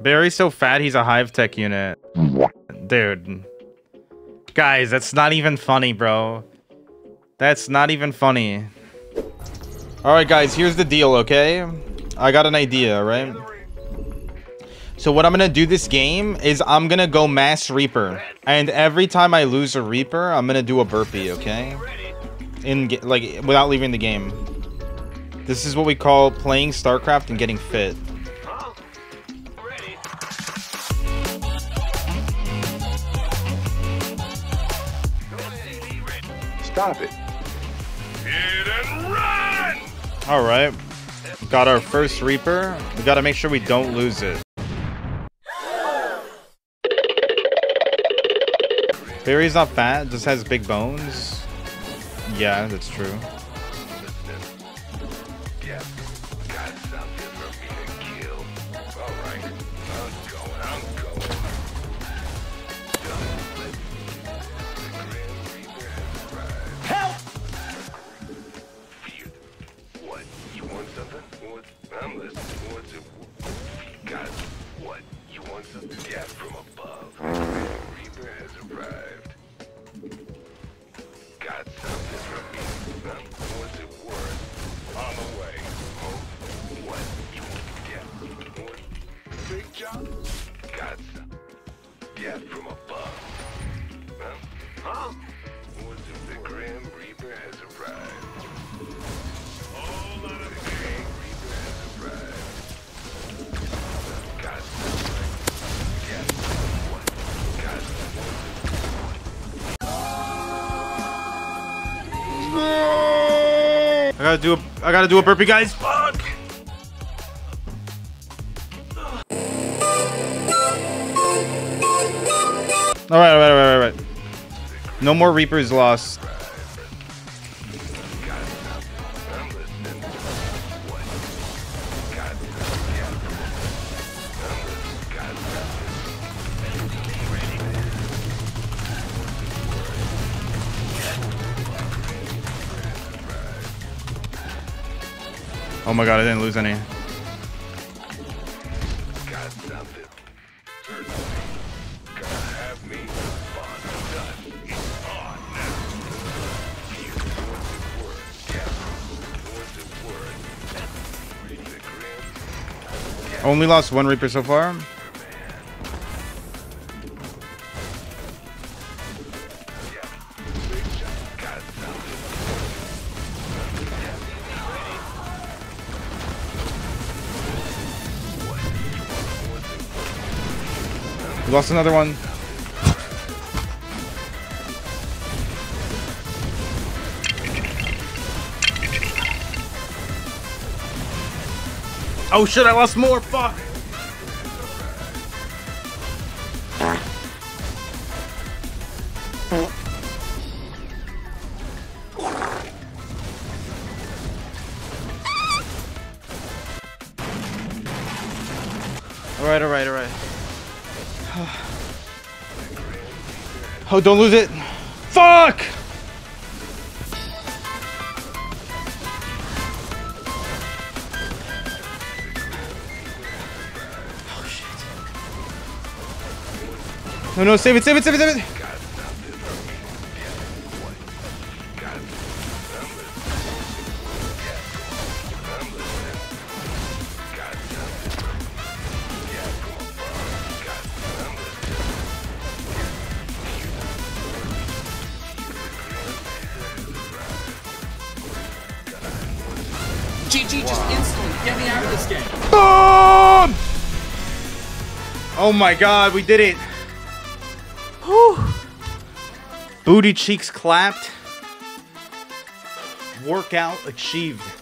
Berry's so fat, he's a hive tech unit. Dude. Guys, that's not even funny, bro. That's not even funny. Alright, guys, here's the deal, okay? I got an idea, right? So what I'm gonna do this game is I'm gonna go Mass Reaper. And every time I lose a Reaper, I'm gonna do a burpee, okay? In, like, without leaving the game. This is what we call playing StarCraft and getting fit. Stop it. Alright. Got our first Reaper. We gotta make sure we don't lose it. Berry's not fat, just has big bones. Yeah, that's true. Want some death from above? Reaper has arrived. Got something from me? Huh? What's it worth? On the way. Oh, what? You want death? What? Big job? Got some death from above. Huh? Huh? What's it? The Grim Reaper has arrived. Gotta do a I gotta do a burpee, guys. Fuck. All right, all right, all right, all right. No more Reapers lost. Oh my god, I didn't lose any. Only lost one Reaper so far. We lost another one. Oh shit, I lost more. Fuck. Alright, alright, alright. Oh, don't lose it. Fuck! Oh, shit. No, no, save it, save it, save it, save it. GG just instantly get me out of this game. Boom! Oh my god, we did it. Whew. Booty cheeks clapped. Workout achieved.